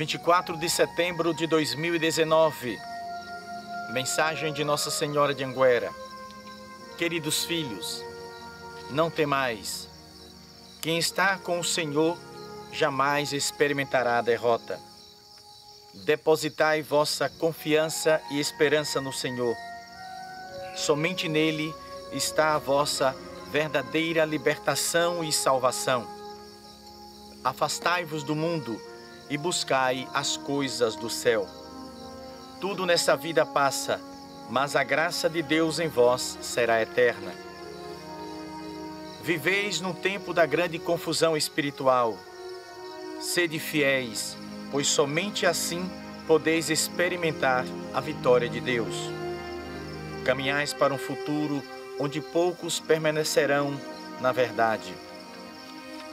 24 de setembro de 2019. Mensagem de Nossa Senhora de Anguera. Queridos filhos, não temais. Quem está com o Senhor jamais experimentará a derrota. Depositai vossa confiança e esperança no Senhor. Somente nele está a vossa verdadeira libertação e salvação. Afastai-vos do mundo e buscai as coisas do céu. Tudo nessa vida passa, mas a graça de Deus em vós será eterna. Viveis no tempo da grande confusão espiritual. Sede fiéis, pois somente assim podeis experimentar a vitória de Deus. Caminhais para um futuro onde poucos permanecerão na verdade.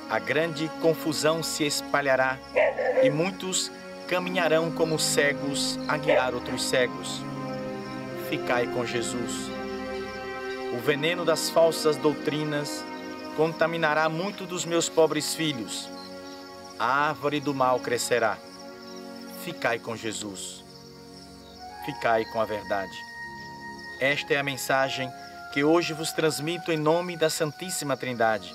A grande confusão se espalhará e muitos caminharão como cegos a guiar outros cegos. Ficai com Jesus. O veneno das falsas doutrinas contaminará muito dos meus pobres filhos. A árvore do mal crescerá. Ficai com Jesus. Ficai com a verdade. Esta é a mensagem que hoje vos transmito em nome da Santíssima Trindade.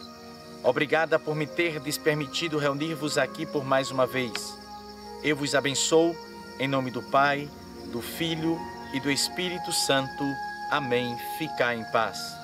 Obrigada por me terdes permitido reunir-vos aqui por mais uma vez. Eu vos abençoo em nome do Pai, do Filho e do Espírito Santo. Amém. Ficai em paz.